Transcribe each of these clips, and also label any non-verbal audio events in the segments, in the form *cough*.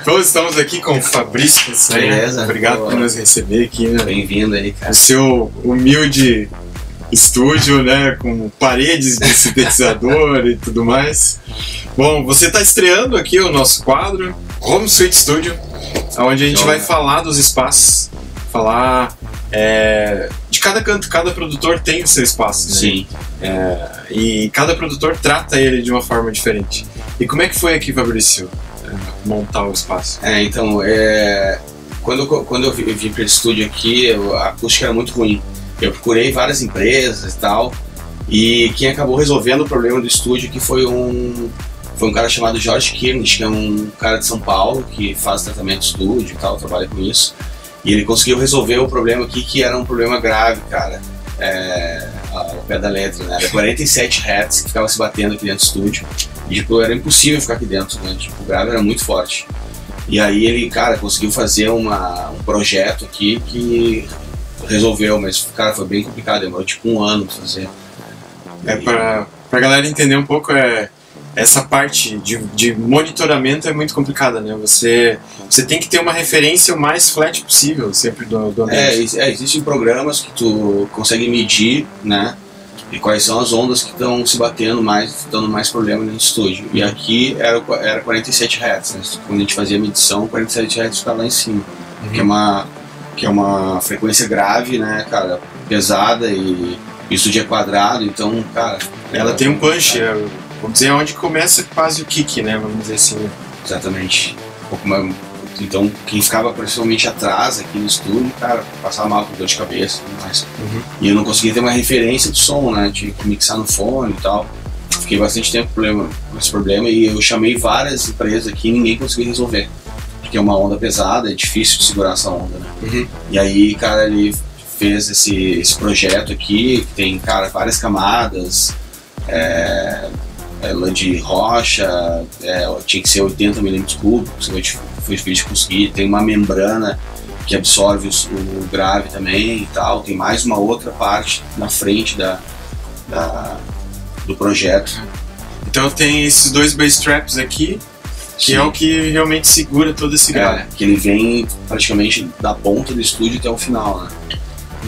Então estamos aqui com o Fabrício. Beleza. Obrigado Boa. por nos receber aqui né? Bem-vindo aí, cara. no seu humilde estúdio, né? Com paredes de sintetizador e tudo mais. Bom, você está estreando aqui o nosso quadro Home Suite Studio, onde a gente Joia. vai falar dos espaços, falar é, de cada canto, cada produtor tem o seu espaço. né? Sim. E cada produtor trata ele de uma forma diferente. E como é que foi aqui, Fabrício, é, montar o espaço? É, então, é, quando, eu- quando eu vi- eu vim para esse estúdio aqui, a acústica era muito ruim. Eu procurei várias empresas e tal, e quem acabou resolvendo o problema do estúdio aqui foi um, foi um cara chamado Jorge Kirnish, que é um cara de São Paulo, que faz tratamento de estúdio e tal, trabalha com isso. E ele conseguiu resolver o problema aqui, que era um problema grave, cara. É, ao pé da letra, né? Era 47 Hz que ficava se batendo aqui dentro do estúdio. E, tipo, era impossível ficar aqui dentro, né? Tipo, o grave era muito forte. E aí ele, cara, conseguiu fazer uma, um projeto aqui que resolveu, mas, cara, foi bem complicado, demorou tipo um ano pra fazer. É para a galera entender um pouco, é, essa parte de, de monitoramento é muito complicada, né? Você, você tem que ter uma referência o mais flat possível sempre do, do É, ambiente. ex- é, existem programas que tu consegue medir, né? E quais são as ondas que estão se batendo mais, dando mais problema no estúdio. E aqui era, era 47 Hz, né? Quando a gente fazia a medição, 47 Hz ficava lá em cima. Que, é uma, que é uma frequência grave, né, cara? Pesada e isso de é quadrado, então, cara. Ela tem um punch, é, vamos dizer, onde começa quase o kick, né? Vamos dizer assim. Exatamente. Um Então, quem ficava principalmente atrás aqui no estúdio, cara, passava mal com dor de cabeça e tudo mais. Uhum. E eu não conseguia ter uma referência do som, né? Tinha que mixar no fone e tal. Fiquei bastante tempo com esse problema e eu chamei várias empresas aqui e ninguém conseguia resolver. Porque é uma onda pesada, é difícil de segurar essa onda, né? Uhum. E aí, cara, ele fez esse, esse projeto aqui, que tem, cara, várias camadas, é, é, lã de rocha, é, tinha que ser 80 milímetros cúbicos, foi dif- foi difícil de conseguir, tem uma membrana que absorve os- o, grave também e tal, tem mais uma outra parte na frente da, da- do projeto. Então tem esses dois bass traps aqui, que é o que realmente segura todo esse grave. É, que ele vem praticamente da ponta do estúdio até o final, né?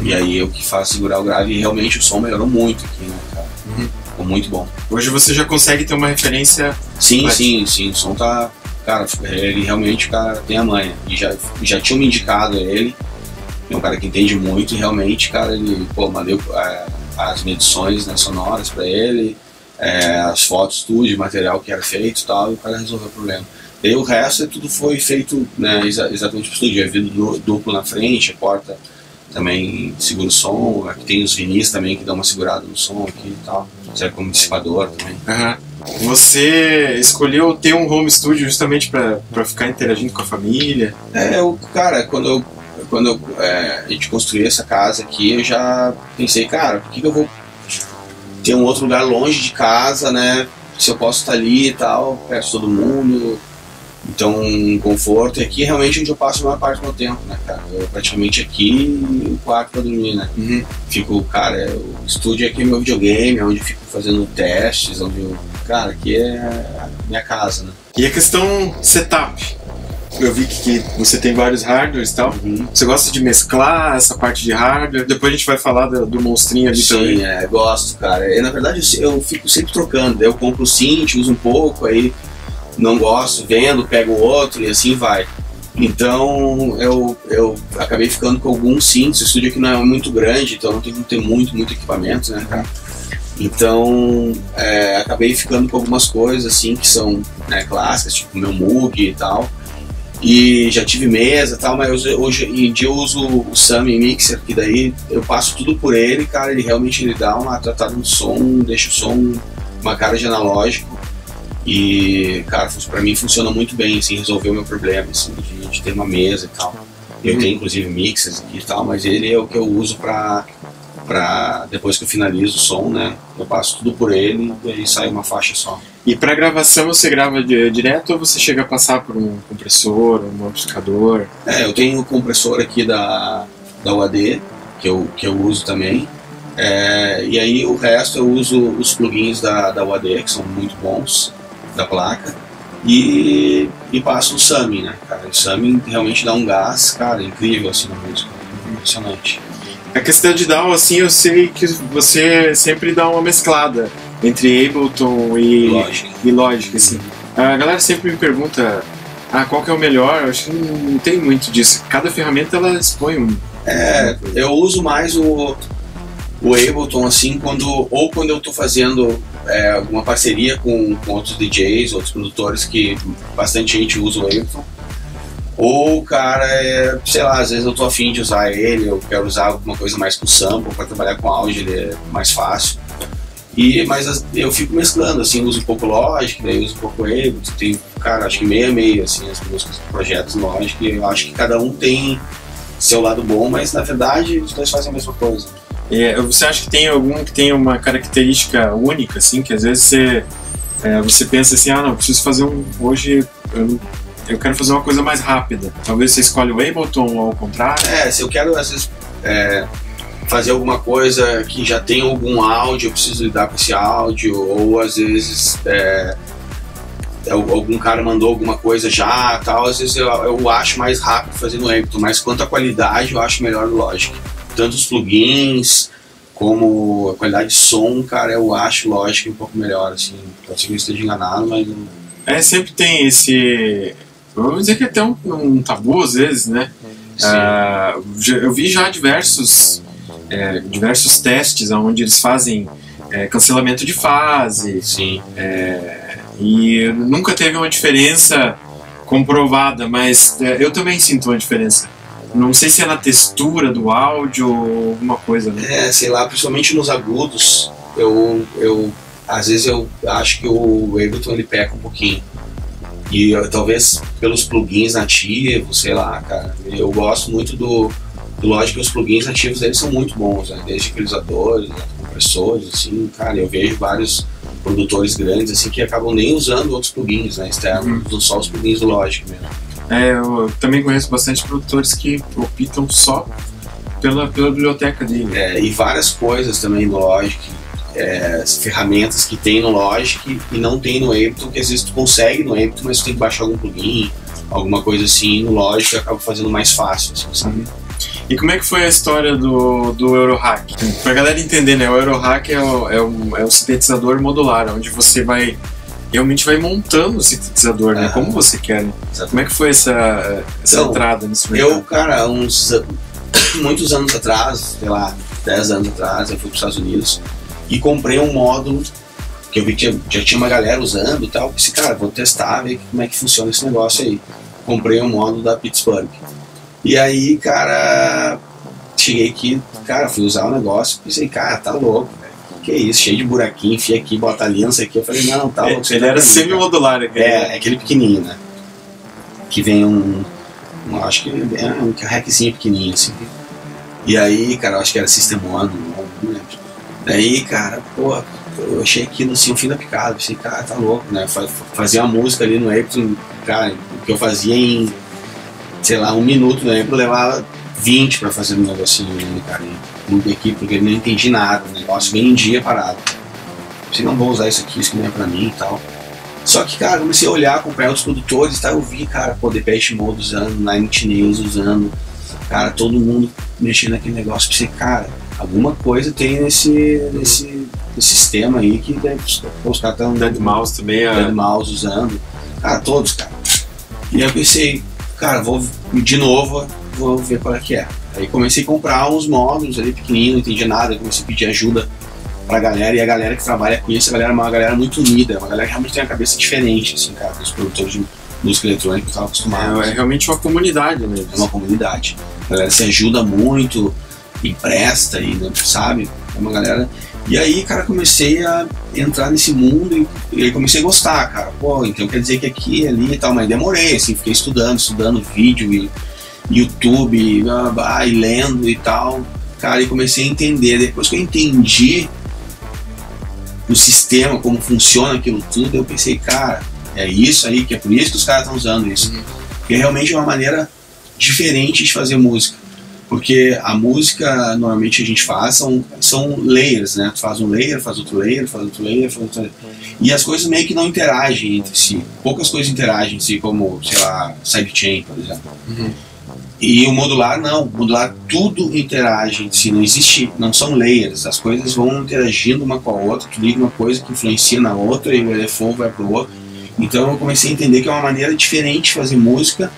E aí é o que faz segurar o grave e realmente o som melhorou muito aqui, né, cara? Uhum. Ficou muito bom. Hoje você já consegue ter uma referência. Sim, Mas- sim, sim, o som tá. Cara, ele realmente cara, tem a manha. E já, já tinham me indicado ele. É um cara que entende muito e realmente, cara, ele, pô, mandei é, as medições né, sonoras pra ele, é, as fotos, tudo de material que era feito e tal, e o cara resolveu o problema. Daí o resto tudo foi feito né, exa- exatamente pro estúdio. É vidro du- duplo na frente, a porta também segura o som, aqui tem os vinis também que dão uma segurada no som aqui e tal. Serve como dissipador também. Aham. Você escolheu ter um home studio justamente para ficar interagindo com a família. É, eu, cara, quando eu, quando eu, é, a gente construiu essa casa aqui, eu já pensei, cara, por que, que eu vou ter um outro lugar longe de casa, né? Se eu posso estar ali e tal, perto de todo mundo. Então, um conforto. E aqui é realmente onde eu passo a maior parte do meu tempo, né, cara? Eu praticamente aqui o quarto pra dormir, né? Uhum. Fico, cara, o estúdio aqui é meu videogame, é onde eu fico fazendo testes, onde eu. Cara, aqui é a minha casa, né? E a questão setup. Eu vi que, que você tem vários hardwares e tal. Uhum. Você gosta de mesclar essa parte de hardware? Depois a gente vai falar do, do monstrinho ali também. Sim, é, gosto, cara. Na verdade, eu, eu fico sempre trocando. Eu compro o synth, uso um pouco, aí não gosto, vendo, pego outro e assim vai. Então eu, eu acabei ficando com alguns synths. O estúdio aqui não é muito grande, então não tem que ter muito, muito equipamento, né, cara? Então é, acabei ficando com algumas coisas assim que são né, clássicas, tipo meu Moog e tal. E já tive mesa e tal, mas hoje, em dia eu uso o Sammy Mixer, que daí eu passo tudo por ele, cara, ele realmente ele dá uma tratada no som, deixa o som uma cara de analógico. E, cara, pra mim funciona muito bem, assim, resolveu meu problema, assim, de, de ter uma mesa e tal. Eu Uhum. tenho inclusive mixers e tal, mas ele é o que eu uso pra, Pra, depois que eu finalizo o som, né? Eu passo tudo por ele e aí sai uma faixa só. E para gravação você grava direto ou você chega a passar por um compressor, um amplificador? É, eu tenho o compressor aqui da, da UAD, que eu, que eu uso também. É, e aí o resto eu uso os plugins da, da UAD, que são muito bons, da placa. E, e passo o Summing, né, cara? O Summing realmente dá um gás, cara, incrível assim na música. Impressionante. A questão de DAW, assim, eu sei que você sempre dá uma mesclada entre Ableton e Lógico. e Logic, assim. A galera sempre me pergunta, ah, qual que é o melhor? Eu acho que não, não tem muito disso. Cada ferramenta, ela expõe um... É, eu uso mais o, o Ableton assim quando ou quando eu tô fazendo é, alguma parceria com, com outros DJs, outros produtores que bastante gente usa o Ableton. Ou, cara, é, sei lá, às vezes eu tô afim de usar ele, eu quero usar alguma coisa mais com sample para trabalhar com áudio, ele é mais fácil. E, mas as- eu fico mesclando, assim, uso um pouco Logic, daí uso um pouco Ableton, tem, cara, acho que meio a meio, assim, as músicas, projetos Logic, eu acho que cada um tem seu lado bom, mas na verdade os dois fazem a mesma coisa. É, você acha que tem algum que tem uma característica única, assim, que às vezes você, é, você pensa assim, ah, não, preciso fazer um... Hoje eu, não- eu quero fazer uma coisa mais rápida. Talvez você escolhe o Ableton ou ao contrário. É, se eu quero às vezes é, fazer alguma coisa que já tem algum áudio, eu preciso lidar com esse áudio, ou às vezes é, al- algum cara mandou alguma coisa já, tal, às vezes eu, eu acho mais rápido fazer no Ableton, mas quanto à qualidade eu acho melhor no Logic. Tanto os plugins como a qualidade de som, cara, eu acho Logic um pouco melhor, assim. Pode ser que eu esteja enganado, mas É, sempre tem esse... Vamos dizer que é até um, um tabu às vezes, né? Ah, eu vi já diversos, é, diversos testes onde eles fazem é, cancelamento de fase sim. e nunca teve uma diferença comprovada, mas é, eu também sinto uma diferença. Não sei se é na textura do áudio ou alguma coisa, né? É, sei lá, principalmente nos agudos, eu, eu às vezes eu acho que o Ableton ele peca um pouquinho. E eu- talvez pelos plugins nativos, sei lá, cara. Eu gosto muito do, do Logic que os plugins nativos deles são muito bons, né? Desde equalizadores, né? compressores, assim, cara, eu vejo vários produtores grandes assim que acabam nem usando outros plugins, né, externos, Uhum. usam só os plugins do Logic mesmo. É, eu também conheço bastante produtores que optam só pela, pela biblioteca dele. É, e várias coisas também no Logic, é, as ferramentas que tem no Logic e não tem no Ableton, que às vezes tu consegue no Ableton, mas tu tem que baixar algum plugin, alguma coisa assim, no Logic acaba fazendo mais fácil, assim, sabe? E como é que foi a história do, do Eurohack? Pra galera entender, né? O Eurohack é o, é um, é um sintetizador modular, onde você vai realmente vai montando o sintetizador, né? Aham. Como você quer. Né? Como é que foi essa, essa Então, entrada mercado? Eu, cara, uns muitos anos atrás, sei lá, 10 anos atrás, eu fui para os Estados Unidos e comprei um módulo que eu vi que já, tinha uma galera usando e tal. Pensei, cara, vou testar, ver como é que funciona esse negócio aí. Comprei um módulo da Pittsburgh. E aí, cara, cheguei aqui, cara, fui usar o negócio, pensei, cara, tá louco, velho. Que isso, cheio de buraquinho, enfia aqui, bota sei o que. Eu falei, não, tá louco. ele é era semi-modular, né? É, é aquele pequenininho, né? Que vem um. um- acho que é um hackzinho pequenininho, assim. E aí, cara, eu acho que era System One. Daí, cara, pô, eu achei aquilo assim, o fim da picada. Pensei, cara, tá louco, né? Fa- Fazia uma música ali no Ableton, cara, o que eu fazia em, sei lá, um minuto no Ableton, eu levava 20 pra fazer um negocinho, né, cara? Muita equipe, porque eu não entendi nada, o negócio bem em dia parado. Pensei, não vou usar isso aqui, isso que não é pra mim e tal. Só que, cara, comecei a olhar, acompanhar os produtores, tá? Eu vi, cara, pô, Depeche Mode usando, Nine Nails usando, cara, todo mundo mexendo naquele negócio. Pensei, cara, alguma coisa tem nesse, nesse, nesse sistema aí que deve, pô, os caras estão Dead Mouse também. Dead A... Mouse usando. Cara, todos, cara. E aí eu pensei, cara, vou de novo, vou ver qual é que é. Aí comecei a comprar uns módulos ali pequenininho, não entendi nada, comecei a pedir ajuda pra galera, e a galera que trabalha com isso, a galera é uma galera muito unida, uma galera que realmente tem uma cabeça diferente, assim, cara, dos produtores de música eletrônica que eu tava acostumado. É, é realmente uma comunidade, né? É uma comunidade. A galera se ajuda muito, empresta e né, sabe? É uma galera. E aí, cara, comecei a entrar nesse mundo e, e aí comecei a gostar, cara. Pô, então quer dizer que aqui, ali e tal, mas demorei, assim, fiquei estudando, estudando vídeo e YouTube, e, ah, e lendo e tal. Cara, e comecei a entender. Depois que eu entendi o sistema, como funciona aquilo tudo, eu pensei, cara, é isso aí, que é por isso que os caras estão usando isso. Porque realmente é uma maneira diferente de fazer música. Porque a música, normalmente a gente faz, são, são layers, né? Tu faz um layer, faz outro layer, faz outro layer, faz outro layer. E as coisas meio que não interagem entre si. Poucas coisas interagem entre si, como, sei lá, sidechain, por exemplo. Uhum. E o modular não, o modular tudo interage entre si, não existe, não são layers, as coisas vão interagindo uma com a outra, tu liga uma coisa que influencia na outra e o elefante vai pro outro. Então eu comecei a entender que é uma maneira diferente de fazer música,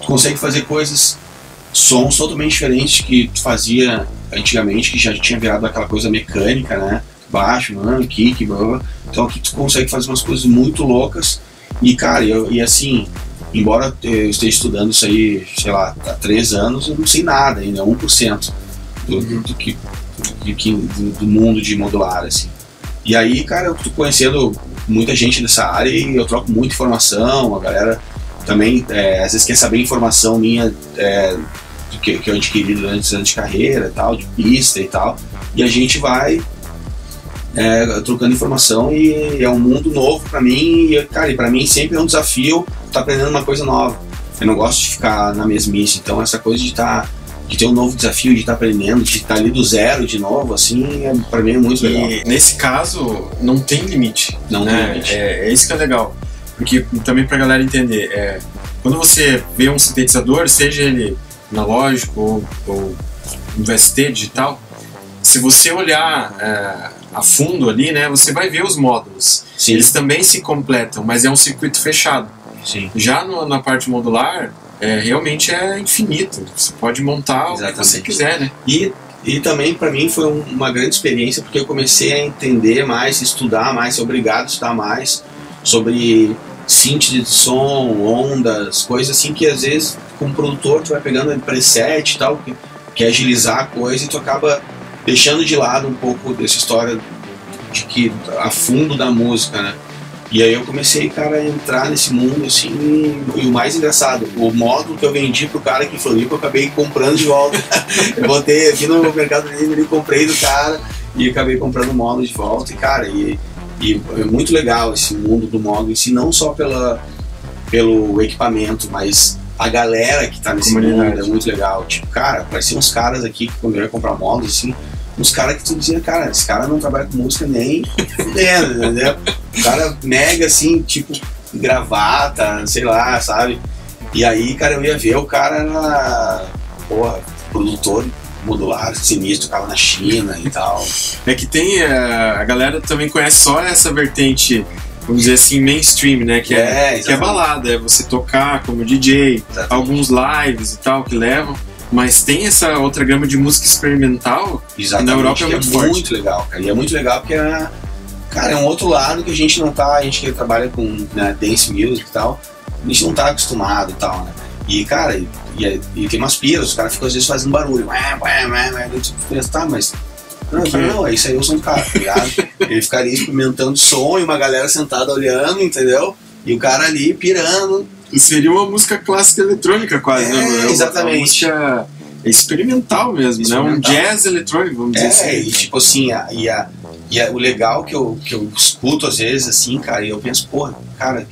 tu consegue fazer coisas, sons totalmente diferentes que tu fazia antigamente, que já tinha virado aquela coisa mecânica, né? Baixo, mano, kick, blá, blá. Então aqui tu consegue fazer umas coisas muito loucas e cara, eu, e assim, embora eu esteja estudando isso aí, sei lá, há três anos, eu não sei nada ainda, 1% do, do, do, que, do, que- do, do mundo de modular, assim. E aí, cara, eu tô conhecendo muita gente dessa área e eu troco muita informação, a galera também, é, às vezes quer saber informação minha é, que, que eu adquiri durante os anos de carreira tal, de pista e tal, e a gente vai é, trocando informação e é um mundo novo pra mim e, cara, e pra mim sempre é um desafio estar aprendendo uma coisa nova. Eu não gosto de ficar na mesmice, então essa coisa de estar de ter um novo desafio, de estar aprendendo, de estar ali do zero de novo, assim, é, pra mim é muito legal. E nesse caso, não tem limite. Não né? tem limite. É, é isso que é legal. Porque também pra galera entender, é, quando você vê um sintetizador, seja ele analógico ou, ou um VST digital, se você olhar é, a fundo ali, né, você vai ver os módulos. Sim, Eles também se completam, mas é um circuito fechado. sim. Já no- na parte modular, é, realmente é infinito. Você pode montar o que você Exatamente. quiser, né? E, e também para mim foi um- uma grande experiência porque eu comecei a entender mais, estudar mais, ser obrigado a estudar mais sobre síntese de som, ondas, coisas assim que às vezes como produtor tu vai pegando preset e tal, que quer agilizar a coisa e tu acaba deixando de lado um pouco dessa história de que a fundo da música, né? E aí eu comecei, cara, a entrar nesse mundo, assim, e o mais engraçado, o módulo que eu vendi pro cara em Floripa, eu acabei comprando de volta. *laughs* eu botei aqui no Mercado Livre e comprei do cara e acabei comprando o módulo de volta. E, cara, e, e é muito legal esse mundo do módulo em si, não só pela, pelo equipamento, mas a galera que tá nesse Comunidade. mundo é muito legal. Tipo, cara, apareciam uns caras aqui que quando eu ia comprar módulos, assim, uns caras que tu dizia, cara, esse cara não trabalha com música nem fudendo, entendeu? O cara mega assim, tipo, gravata, sei lá, sabe? E aí, cara, eu ia ver, o cara era, porra, produtor modular, sinistro, tocava na China e tal. É que tem. é, a galera também conhece só essa vertente, vamos dizer assim, mainstream, né? Que é, É, que é balada, é você tocar como DJ, Exatamente. alguns lives e tal que levam. Mas tem essa outra gama de música experimental. Exatamente, Na Europa é que muito é forte. muito legal, cara. E é muito legal porque é, cara, é um outro lado que a gente não tá, a gente que trabalha com né, dance music e tal, a gente não tá acostumado e tal, né? E, cara, e, e, e tem umas piras, os caras ficam às vezes fazendo barulho. Ué, ué, ué, ué. Eu tipo, tá, mas. Não, eu falei, não, isso aí é o som do cara, tá ligado? *laughs* Ele ficaria experimentando som e uma galera sentada olhando, entendeu? E o cara ali pirando. Seria uma música clássica eletrônica, quase, É, né? Uma- exatamente. Uma música experimental mesmo, né? Um Experimental. jazz eletrônico, vamos dizer É, assim. e tipo assim, a, e, a, e a- o legal que eu, que eu escuto às vezes, assim, cara, e eu penso, porra, cara,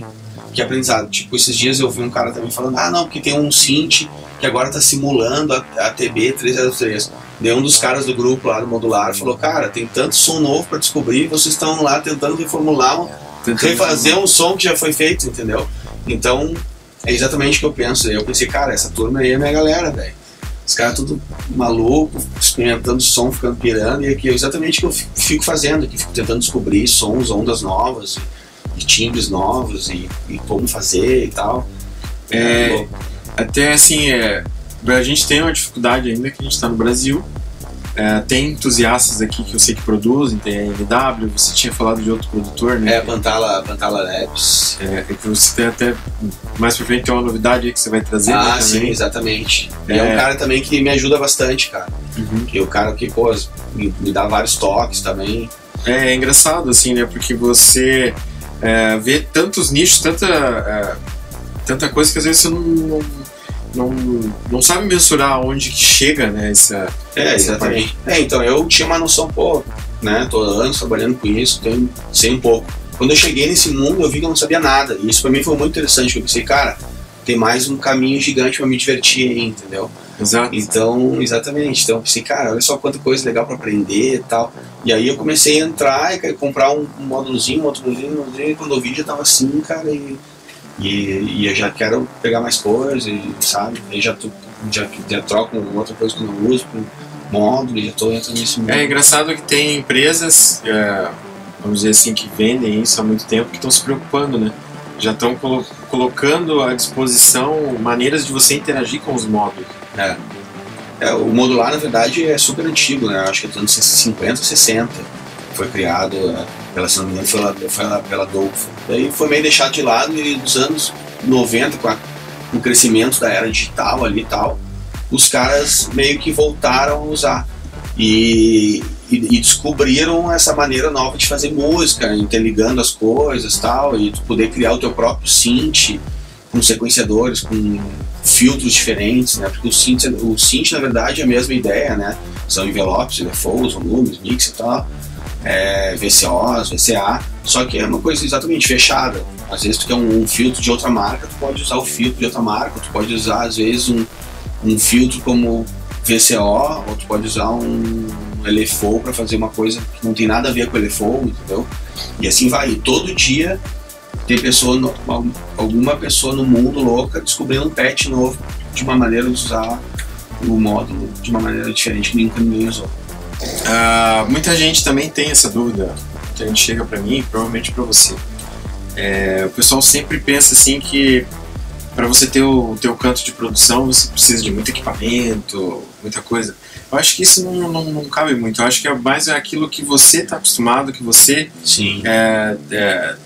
que aprendizado. Tipo, esses dias eu vi um cara também falando, ah, não, porque tem um synth que agora tá simulando a, a TB 303. Daí um dos caras do grupo lá do modular falou, cara, tem tanto som novo pra descobrir, vocês estão lá tentando reformular, Tentando- refazer um som que já foi feito, entendeu? Então, é exatamente o que eu penso. Eu pensei, cara, essa turma aí é minha galera, velho. Os caras tudo maluco, experimentando som, ficando pirando, e aqui é exatamente o que eu fi- fico fazendo, que fico tentando descobrir sons, ondas novas, e, e timbres novos, e, e como fazer e tal. É, louco. Até assim, é, a gente tem uma dificuldade ainda que a gente está no Brasil. É, tem entusiastas aqui que eu sei que produzem, tem a MW, você tinha falado de outro produtor, né? É, Pantala, Pantala Labs. É, é que você tem até mais pra frente tem uma novidade aí que você vai trazer ah, né, sim, exatamente. É É. um cara também que me ajuda bastante, cara. Uhum. Que é o cara que, pô, me, me dá vários toques também. É, é engraçado, assim, né? Porque você é, vê tantos nichos, tanta, é, tanta coisa que às vezes você não, não, não, não sabe mensurar onde que chega, né? Essa, É, exatamente. É, então eu tinha uma noção, pô, né? Tô anos trabalhando com isso, tenho, sei um pouco. Quando eu cheguei nesse mundo, eu vi que eu não sabia nada. E isso pra mim foi muito interessante, porque eu pensei, cara, tem mais um caminho gigante pra me divertir aí, entendeu? Exato. Então, exatamente. Então eu pensei, cara, olha só quanta coisa legal pra aprender e tal. E aí eu comecei a entrar e comprar um, um módulozinho, um outro módulozinho, um módulozinho, e quando eu vi já tava assim, cara, e, e, e eu já quero pegar mais coisas, e, sabe? Aí já, tô, já, já troco outra coisa que eu não uso com módulo, e já tô entrando nesse mundo. É engraçado que tem empresas, é, vamos dizer assim, que vendem isso há muito tempo, que estão se preocupando, né? Já estão colo colocando à disposição maneiras de você interagir com os módulos. É. É, o modular, na verdade, é super antigo, né? Acho que é dos anos 50, 60. Foi criado é, pela, se não foi pela, Dolphin. Daí foi meio deixado de lado e nos anos 90, com, a, com o crescimento da era digital ali e tal, os caras meio que voltaram a usar. E, e, e descobriram essa maneira nova de fazer música, interligando as coisas tal, e poder criar o teu próprio synth com sequenciadores, com filtros diferentes, né? Porque o synth, o synth na verdade é a mesma ideia, né? São envelopes, LFOs, volumes, mix e tal, é, VCOs, VCA, só que é uma coisa exatamente fechada. Às vezes tu quer um, um, filtro de outra marca, tu pode usar o filtro de outra marca, tu pode usar às vezes um, um filtro como VCO, ou tu pode usar um LFO para fazer uma coisa que não tem nada a ver com LFO, entendeu? E assim vai. E todo dia tem pessoa, no, alguma pessoa no mundo louca descobrindo um patch novo de uma maneira de usar o módulo de uma maneira diferente que nunca ninguém usou. Uh, muita gente também tem essa dúvida que a gente chega para mim, provavelmente para você. É, o pessoal sempre pensa assim que para você ter o teu canto de produção você precisa de muito equipamento, muita coisa. Eu acho que isso não, não, não cabe muito. Eu acho que é mais aquilo que você está acostumado, que você Sim. É, é,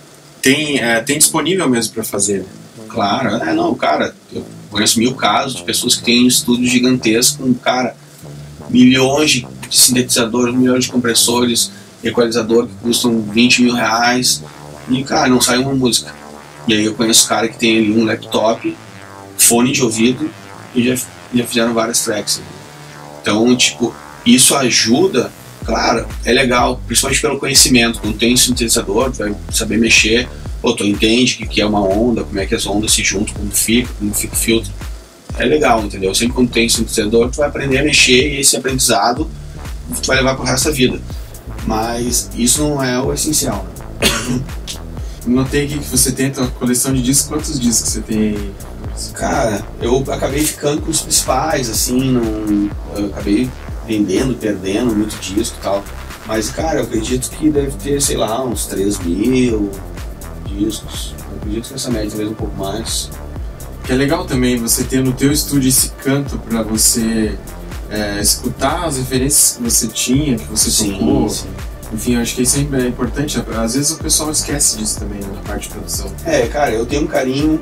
tem, é, tem disponível mesmo para fazer. Claro, é, não, cara, eu conheço mil casos de pessoas que têm estúdios gigantescos com, cara, milhões de sintetizadores, milhões de compressores, equalizador que custam 20 mil reais e, cara, não sai uma música. E aí eu conheço cara que tem ali um laptop, fone de ouvido e já, já fizeram várias tracks. Então, tipo, isso ajuda, claro, é legal, principalmente pelo conhecimento. Quando tem sintetizador, tu vai saber mexer, pô, tu entende o que é uma onda, como é que as ondas se juntam, como fica, como fica o filtro. É legal, entendeu? Sempre quando tem sintetizador, tu vai aprender a mexer e esse aprendizado vai levar pro resto da vida. Mas isso não é o essencial. Né? Notei aqui que você tem a tua coleção de discos. Quantos discos você tem? Cara, eu acabei ficando com os principais, assim, não, eu acabei vendendo, perdendo muito disco e tal. Mas, cara, eu acredito que deve ter, sei lá, uns 3 mil discos. Eu acredito que essa média talvez um pouco mais. Que é legal também você ter no teu estúdio esse canto para você é, escutar as referências que você tinha, que você sim, tocou. sim. Enfim, eu acho que isso é importante. Às vezes o pessoal esquece disso também né, na parte de produção. É, cara, eu tenho um carinho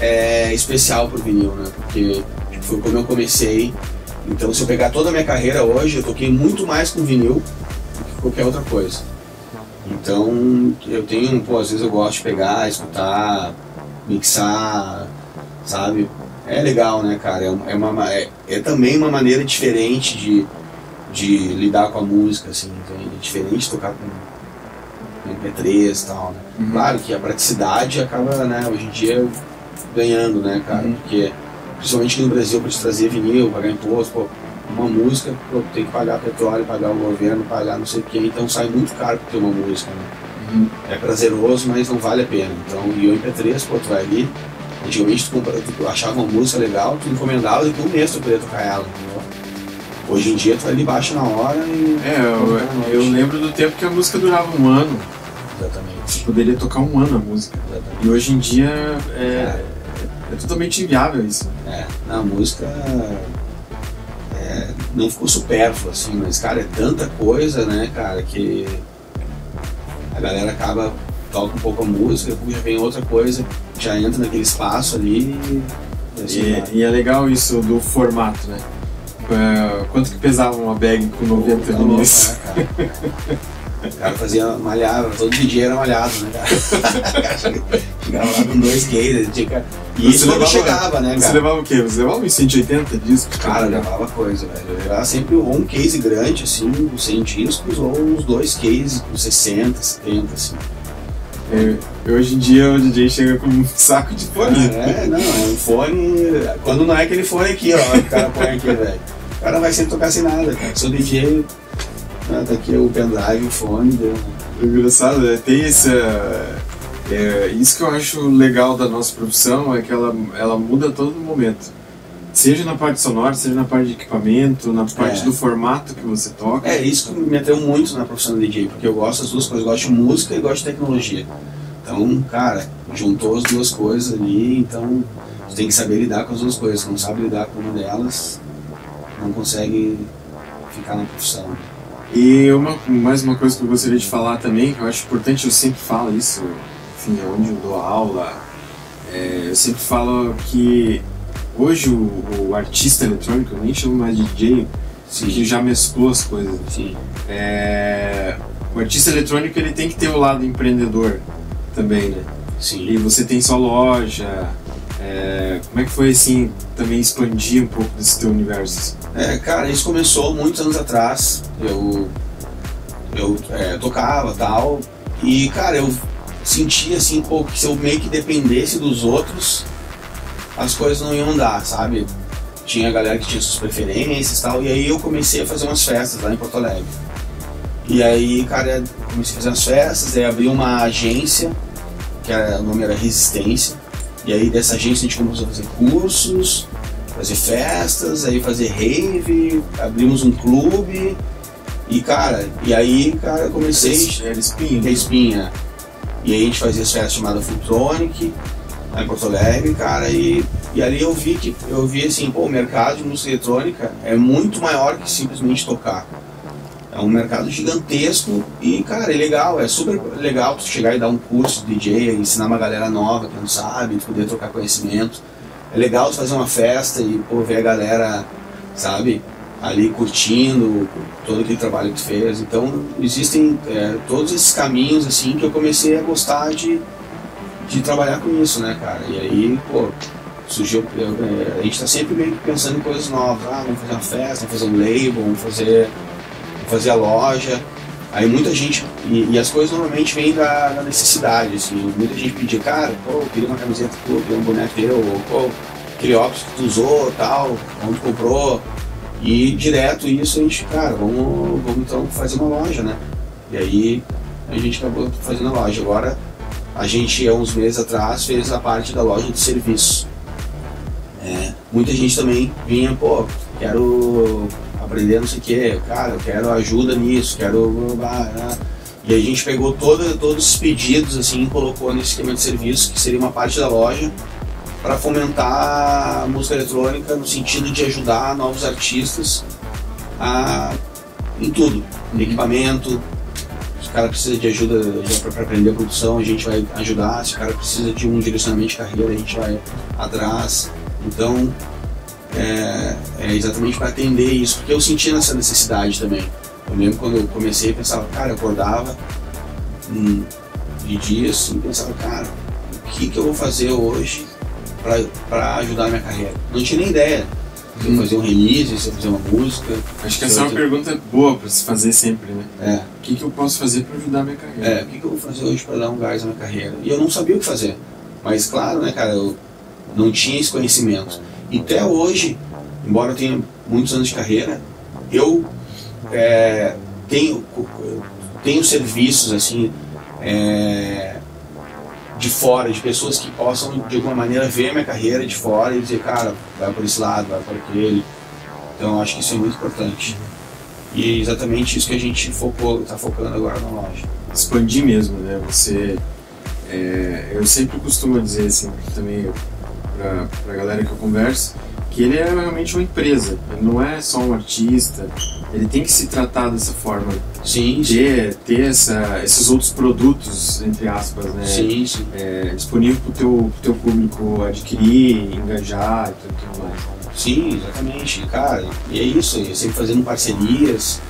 é, especial pro vinil, né? Porque foi como eu comecei. Então, se eu pegar toda a minha carreira hoje, eu toquei muito mais com vinil do que qualquer outra coisa. Então, eu tenho, pô, às vezes eu gosto de pegar, escutar, mixar, sabe? É legal, né, cara? É, uma- é uma, é, é também uma maneira diferente de, de lidar com a música, assim, entende? É diferente tocar com, com MP3 e tal, né? Uhum. Claro que a praticidade acaba, né, hoje em dia ganhando, né, cara? Uhum. Porque, principalmente no Brasil, para te trazer vinil, pagar imposto, pô, uma música, pô, tem que pagar petróleo, pagar o governo, pagar não sei o quê, então sai muito caro ter uma música, né? Uhum. É prazeroso, mas não vale a pena. Então, e o MP3, pô, tu vai ali, antigamente tu, tu achava uma música legal, tu encomendava e daqui um mês tu podia tocar ela, entendeu? Hoje em dia tu vai ali baixa na hora e. É, eu, eu lembro do tempo que a música durava um ano. Exatamente. Você poderia tocar um ano a música. exatamente. E hoje em dia é, é totalmente inviável isso. É, na música é, não ficou supérfluo, assim, mas, cara, é tanta coisa, né, cara, que a galera acaba, toca um pouco a música, depois já vem outra coisa, já entra naquele espaço ali e vai. E, e é legal isso do formato, né? É, Quanto que pesava uma bag com 90 Tá louco, minis? né, cara? O cara fazia malhava, todo DJ era malhado, né, cara? *laughs* Chegava lá com dois cases, tinha... E isso quando chegava, né, cara? Você levava o quê? Você levava uns 180 discos? Cara, levava coisa, velho. Levava sempre ou um case grande, assim, com 100 discos, ou uns dois cases com 60, 70, assim. É, hoje em dia o DJ chega com um saco de fone. É, não, é um *laughs* fone. Quando não é aquele fone aqui, ó, que o cara põe aqui, velho. O cara vai sempre tocar sem nada, cara. Sou DJ, né, tá aqui o pendrive, o fone, deu. É engraçado, né? tem essa. É, isso que eu acho legal da nossa profissão é que ela, ela muda a todo momento. Seja na parte sonora, seja na parte de equipamento, na parte É. do formato que você toca. É, isso que me atraiu muito na profissão de DJ, porque eu gosto das duas coisas, eu gosto de música e gosto de tecnologia. Então, cara, juntou as duas coisas ali, então você tem que saber lidar com as duas coisas. Se não sabe lidar com uma delas, não consegue ficar na profissão. E uma, mais uma coisa que eu gostaria de falar também, que eu acho importante, eu sempre falo isso, enfim, é onde eu dou aula, é, eu sempre falo que hoje o, o artista eletrônico, eu nem chamo mais de DJ, que já mesclou as coisas. Sim. É, o artista eletrônico ele tem que ter o lado empreendedor também, né? Sim. E você tem sua loja. é, como é que foi assim também expandir um pouco desse teu universo? É, cara, isso começou muitos anos atrás. Eu, eu é, tocava tal. E, cara, eu sentia assim, pô, que se eu meio que dependesse dos outros, as coisas não iam andar, sabe? Tinha galera que tinha suas preferências e tal. E aí eu comecei a fazer umas festas lá em Porto Alegre. E aí, cara, comecei a fazer umas festas, aí abri uma agência, que era, o nome era Resistência. E aí dessa agência a gente começou a fazer cursos, fazer festas, aí fazer rave, abrimos um clube. E cara, e aí, cara, eu comecei Era espinho. que é espinha. E aí a gente fazia as festas chamadas Futronic, lá em Porto Alegre, cara, e, e ali eu vi que eu vi assim, pô, o mercado de música eletrônica é muito maior que simplesmente tocar. É um mercado gigantesco e, cara, é legal, é super legal tu chegar e dar um curso de DJ, ensinar uma galera nova que não sabe, tu poder trocar conhecimento. É legal tu fazer uma festa e pô, ver a galera, sabe, ali curtindo todo aquele trabalho que tu fez. Então, existem é, todos esses caminhos, assim, que eu comecei a gostar de, de trabalhar com isso, né, cara? E aí, pô, surgiu. é, a gente tá sempre meio que pensando em coisas novas. Ah, vamos fazer uma festa, vamos fazer um label, vamos fazer fazer a loja. Aí muita gente, e, e as coisas normalmente vêm da, da necessidade, assim, muita gente pedia, cara, pô, eu queria uma camiseta tua, queria um boneco teu, ou, pô, aquele óculos que tu usou, tal, onde comprou, e direto isso a gente, cara, vamos, vamos então fazer uma loja, né? E aí a gente acabou fazendo a loja. Agora a gente, há uns meses atrás, fez a parte da loja de serviço. É, muita gente também vinha, pô, quero aprender não sei o que, cara, eu quero ajuda nisso, quero. E a gente pegou toda, todos os pedidos assim colocou nesse esquema de serviço, que seria uma parte da loja, para fomentar a música eletrônica no sentido de ajudar novos artistas a, em tudo, em equipamento. Cara precisa de ajuda para aprender a produção, a gente vai ajudar. Se o cara precisa de um direcionamento de carreira, a gente vai atrás. Então, é, é exatamente para atender isso, porque eu sentia essa necessidade também. Eu lembro quando eu comecei, eu pensava, cara, eu acordava hum, de dia assim, pensava, cara, o que, que eu vou fazer hoje para ajudar a minha carreira? Não tinha nem ideia. Se eu fazer um release, se eu fazer uma música. Acho que essa é uma pergunta boa pra se fazer sempre, né? É, O que, que eu posso fazer pra ajudar a minha carreira? é, o que, que eu vou fazer hoje para dar um gás na minha carreira? E eu não sabia o que fazer. Mas claro, né, cara, eu não tinha esse conhecimento. E até hoje, embora eu tenha muitos anos de carreira, eu é, tenho, tenho serviços assim é, de fora, de pessoas que possam de alguma maneira ver a minha carreira de fora e dizer, cara, vai por esse lado, vai por aquele. Então acho que isso é muito importante. E é exatamente isso que a gente focou, está focando agora na loja. Expandir mesmo, né? Você. é, eu sempre costumo dizer assim, também pra, pra galera que eu converso, que ele é realmente uma empresa. Ele não é só um artista. Ele tem que se tratar dessa forma. Sim. Ter, ter essa, esses outros produtos, entre aspas, né? Sim, sim. é, disponível para o teu, pro teu público adquirir, engajar e tudo, tudo mais. Sim, exatamente. Cara, e é isso, e sempre fazendo parcerias.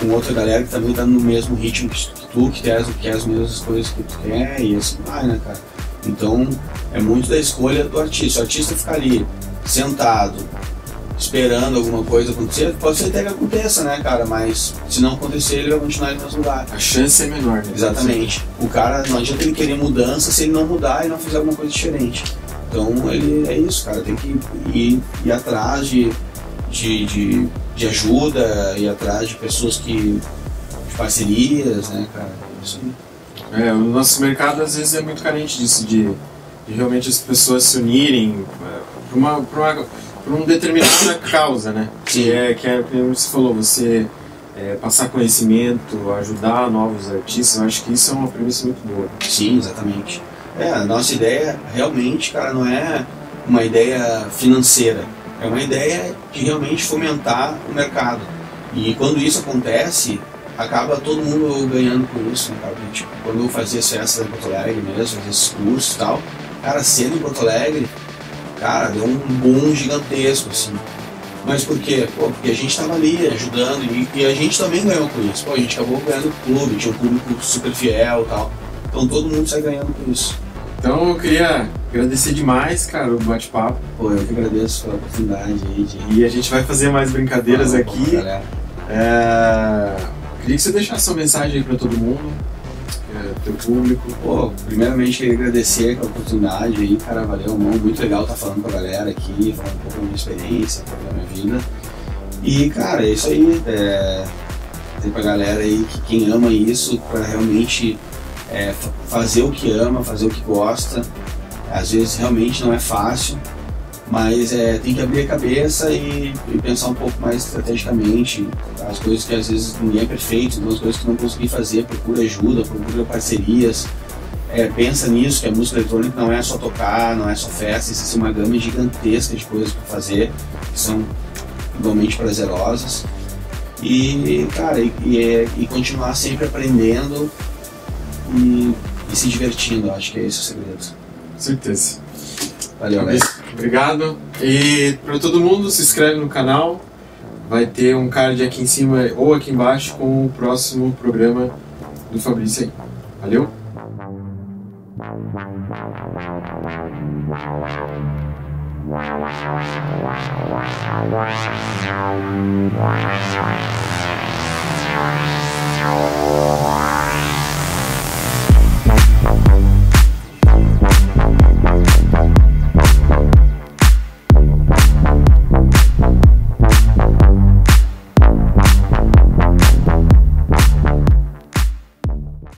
com outra galera que também tá no mesmo ritmo que tu, que quer, que quer as mesmas coisas que tu quer, e assim vai, né, cara? Então, é muito da escolha do artista. O artista ficar ali, sentado, esperando alguma coisa acontecer, pode ser até que aconteça, né, cara? Mas se não acontecer, ele vai continuar no mesmo lugar. A chance é menor, né? Exatamente. O cara, não adianta ele querer mudança se ele não mudar e não fizer alguma coisa diferente. Então, ele é isso, cara. Tem que ir, ir atrás de, de, de, de ajuda, ir atrás de pessoas que. de parcerias, né, cara? É isso aí. É, o nosso mercado às vezes é muito carente disso, de, de realmente as pessoas se unirem para uma, pra uma, pra uma determinada causa, né? Sim. Que é, que é, como você falou, você é, passar conhecimento, ajudar novos artistas, eu acho que isso é uma premissa muito boa. Sim, exatamente. É, a nossa ideia realmente, cara, não é uma ideia financeira. É uma ideia de realmente fomentar o mercado. E quando isso acontece, acaba todo mundo ganhando com isso, né, cara? Porque, Tipo, quando eu fazia as festas em Porto Alegre mesmo, fazia esses cursos e tal, cara, sendo em Porto Alegre, cara, deu um boom gigantesco, assim. Mas por quê? Pô, porque a gente tava ali ajudando e, e a gente também ganhou com isso. Pô, a gente acabou ganhando o clube, tinha um público super fiel e tal. Então todo mundo sai ganhando com isso. Então eu queria agradecer demais, cara, o bate-papo. Pô, eu que agradeço pela oportunidade aí de. E a gente vai fazer mais brincadeiras falar aqui. galera. É... Queria que você deixasse sua mensagem aí pra todo mundo, teu público. Pô, primeiramente queria agradecer pela oportunidade aí, cara, valeu, mano, muito legal estar falando com a galera aqui, falando um pouco da minha experiência, um pouco da minha vida. E, cara, é isso aí, é, dizer pra galera aí que quem ama isso, pra realmente é, fa- fazer o que ama, fazer o que gosta, às vezes realmente não é fácil, mas é, tem que abrir a cabeça e, e pensar um pouco mais estrategicamente. As coisas que às vezes ninguém é perfeito, as coisas que não consegui fazer, procura ajuda, procura parcerias. É, pensa nisso, que a música eletrônica não é só tocar, não é só festa, existe uma gama gigantesca de coisas para fazer, que são igualmente prazerosas. E, cara, e, e, é- e continuar sempre aprendendo e, e se divertindo, acho que é esse o segredo. Certeza. Valeu, velho. Obrigado. E para todo mundo, se inscreve no canal. Vai ter um card aqui em cima ou aqui embaixo com o próximo programa do Fabrício aí. Valeu?